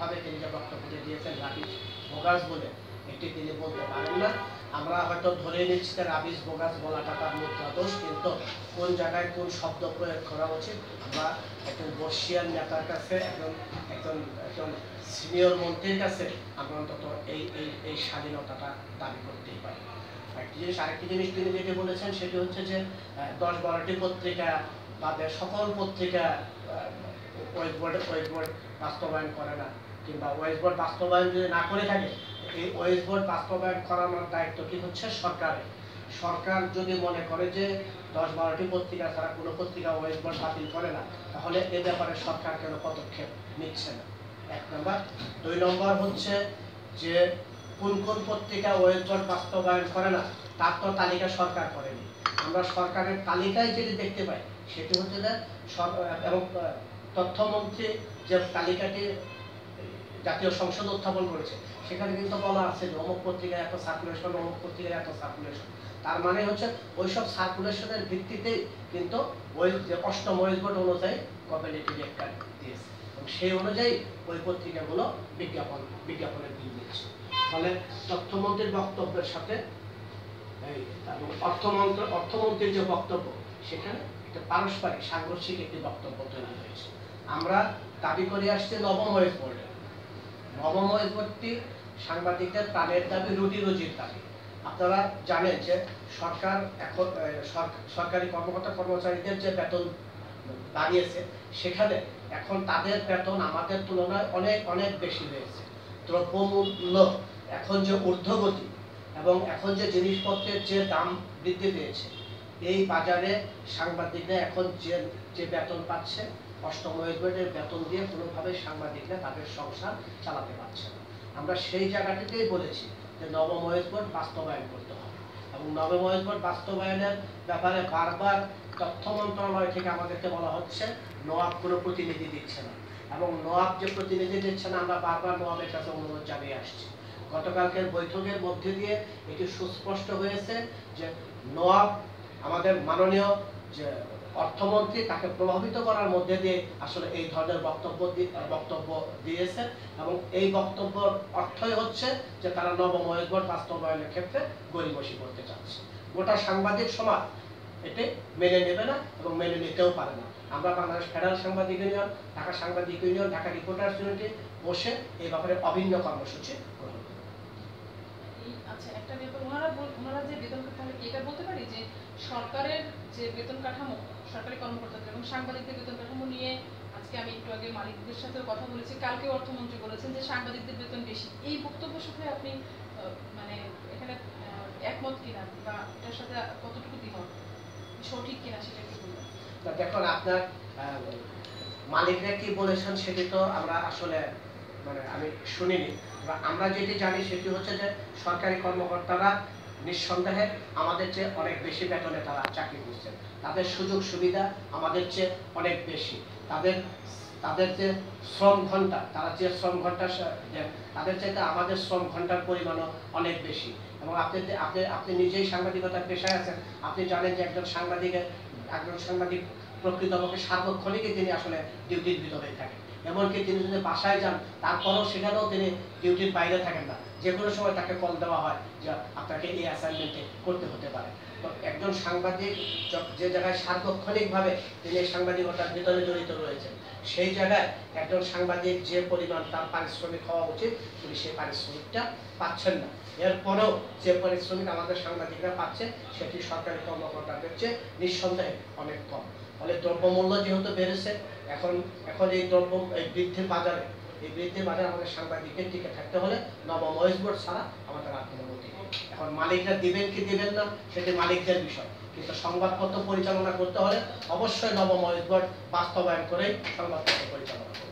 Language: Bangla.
ভাবে তিনি যে বক্তব্যটি দিয়েছেন রাবিশ বোগাস বলে এটি তিনি বলতে পারেন না। আমরা হয়তো ধরে নিচ্ছি যে রাবিশ বোগাস বলাটা তার কিন্তু কোন জায়গায় কোন শব্দ প্রয়োগ করা উচিত? একজন বর্ষিয়ান নেতার কাছে, একজন একজন একজন সিনিয়র মন্ত্রীর কাছে আমরা অন্তত এই এই এই স্বাধীনতাটা দাবি করতেই পারি। একটি জিনিস, আরেকটি জিনিস তিনি যেটি বলেছেন সেটি হচ্ছে যে দশ বারোটি পত্রিকা বাদে সকল পত্রিকা ওয়েস্ট বোর্ড ওয়েস্ট বোর্ড বাস্তবায়ন করে না। কিংবা ওয়েস্ট বোর্ড বাস্তবায়ন যদি না করে থাকে, এই ওয়েস্ট বোর্ড বাস্তবায়ন করানোর দায়িত্ব কি হচ্ছে সরকারের? সরকার যদি মনে করে যে দশ বারোটি পত্রিকা ছাড়া কোনো পত্রিকা ওয়েস্ট বোর্ড বাতিল করে না, তাহলে এ ব্যাপারে সরকার কেন পদক্ষেপ নিচ্ছে না। এক নম্বর। দুই নম্বর হচ্ছে যে কোন কোন পত্রিকা ওয়েস্ট বোর্ড বাস্তবায়ন করে না, তার তো তালিকা সরকার করেনি। আমরা সরকারের তালিকায় যেটি দেখতে পাই, সেটি হচ্ছে যে এবং তথ্যমন্ত্রী যে তালিকাটি জাতীয় সংসদ উত্থাপন করেছে, সেখানে কিন্তু বলা আছে যে অমুক পত্রিকায় এত সার্কুলেশন অমুক পত্রিকায় এত সার্কুলেশন তার মানে হচ্ছে ওইসব সার্কুলেশনের ভিত্তিতেই কিন্তু ওই যে অষ্টম ওয়েস বোর্ড অনুযায়ী কমিউনিটি একটা দিয়েছে এবং সেই অনুযায়ী ওই পত্রিকাগুলো বিজ্ঞাপন বিজ্ঞাপনের বিল দিচ্ছে ফলে তথ্যমন্ত্রীর বক্তব্যের সাথে এই অর্থমন্ত্র, অর্থমন্ত্রীর যে বক্তব্য, সেখানে একটা পারস্পরিক, সাংঘর্ষিক একটি বক্তব্য তৈরি আমরা দাবি করে আসছি নবম ওয়েস বোর্ডে নবম ওয়েস বোর্ডটি সাংবাদিকদের প্রাণের দাবি রুটি রুজির দাবি। আপনারা জানেন যে সরকার এখন সরকারি কর্মকর্তা কর্মচারীদের যে বেতন বাড়িয়েছে, সেখানে এখন তাদের বেতন আমাদের তুলনায় অনেক অনেক বেশি হয়েছে। দ্রব্যমূল্য, এখন যে ঊর্ধ্বগতি এবং এখন যে জিনিসপত্রের যে দাম বৃদ্ধি পেয়েছে, এই বাজারে সাংবাদিকরা এখন যে যে বেতন পাচ্ছে অষ্টম বেতন দিয়ে কোনোভাবে সাংবাদিকরা তাদের সংসার চালাতে পারছে না। আমরা সেই জায়গাটিতেই বলেছি যে নবম ওয়েজবোর্ড বাস্তবায়ন করতে হবে। এবং নবম ওয়েজবোর্ড বাস্তবায়নের ব্যাপারে বারবার তথ্য মন্ত্রণালয় থেকে আমাদেরকে বলা হচ্ছে নোয়াব কোনো প্রতিনিধি দিচ্ছে না। এবং নোয়াব যে প্রতিনিধি দিচ্ছে না, আমরা বারবার নোয়াবের কাছে অনুরোধ জানিয়ে আসছি। গতকালকের বৈঠকের মধ্যে দিয়ে এটি সুস্পষ্ট হয়েছে যে নোয়াব আমাদের মাননীয় যে অর্থমন্ত্রী তাকে প্রভাবিত করার মধ্যে দিয়ে আসলে এই ধরনের বক্তব্য বক্তব্য দিয়েছে এবং এই বক্তব্যর অর্থই হচ্ছে যে তারা নবম ওয়েজবোর্ড বাস্তবায়নের ক্ষেত্রে গরিবসী করতে চাচ্ছে। গোটা সাংবাদিক সমাজ এটি মেনে নেবে না এবং মেনে নিতেও পারে না। আমরা বাংলাদেশ ফেডারেল সাংবাদিক ইউনিয়ন, ঢাকা সাংবাদিক ইউনিয়ন, ঢাকা রিপোর্টার্স ইউনিটি বসে এই ব্যাপারে অভিন্ন কর্মসূচি গ্রহণ আচ্ছা একটা ব্যাপার ওনারা ওনারা যে বেতন তাহলে এটা বলতে পারি যে সরকারের যে বেতন কাঠামো, সরকারি কর্মকর্তাদের এবং সাংবাদিকদের বেতন কাঠামো নিয়ে আজকে আমি একটু আগে মালিকদের সাথে কথা বলেছি কালকে অর্থমন্ত্রী বলেছেন যে সাংবাদিকদের বেতন বেশি। এই বক্তব্যের সাথে আপনি মানে এখানে একমত কিনা বা এটার সাথে কতটুকু দ্বিমত? সঠিক কিনা সেটা একটু বলবেন দেখুন, আপনার মালিকরা কি বলেছেন সেটি তো আমরা আসলে মানে আমি শুনিনি। বা আমরা যেটি জানি সেটি হচ্ছে যে সরকারি কর্মকর্তারা নিঃসন্দেহে আমাদের চেয়ে অনেক বেশি বেতনে তারা চাকরি করছেন তাদের সুযোগ সুবিধা আমাদের চেয়ে অনেক বেশি। তাদের তাদের যে শ্রম ঘণ্টা তারা যে শ্রম ঘণ্টা দেন, তাদের চাইতে আমাদের শ্রম ঘণ্টার পরিমাণও অনেক বেশি। এবং আপনি আপনি আপনি নিজেই সাংবাদিকতার পেশায় আছেন, আপনি জানেন যে একজন সাংবাদিকের, একজন সাংবাদিক প্রকৃতপক্ষে সার্বক্ষণিকই তিনি আসলে ডিউটির ভিতরেই থাকেন। এমনকি তিনি যদি বাসায় যান, তারপরেও সেখানেও তিনি ডিউটির বাইরে থাকেন না। যে কোনো সময় তাকে কল দেওয়া হয় যে আপনাকে এই অ্যাসাইনমেন্টে করতে হতে পারে। তো একজন সাংবাদিক যে জায়গায় সার্বক্ষণিকভাবে তিনি সাংবাদিকতার ভিতরে জড়িত রয়েছেন, সেই জায়গায় একজন সাংবাদিক যে পরিমাণ তার পারিশ্রমিক হওয়া উচিত তিনি সেই পারিশ্রমিকটা পাচ্ছেন না। এরপরেও যে পারিশ্রমিক আমাদের সাংবাদিকরা পাচ্ছে, সেটি সরকারি কর্মকর্তাদের চেয়ে নিঃসন্দেহে অনেক কম। ফলে দ্রব্যমূল্য যেহেতু বেড়েছে, এখন এখন এই দ্রব্য, এই বৃদ্ধির বাজারে, এই বৃদ্ধির বাজারে আমাদের সাংবাদিকের টিকে থাকতে হলে নবম বোর্ড ছাড়া আমাদের আর। এখন মালিকরা দিবেন কি দিবেন না, সেটি মালিকদের বিষয় কিন্তু সংবাদপত্র পরিচালনা করতে হলে অবশ্যই নবম বোর্ড বাস্তবায়ন করেই সংবাদপত্র পরিচালনা করবে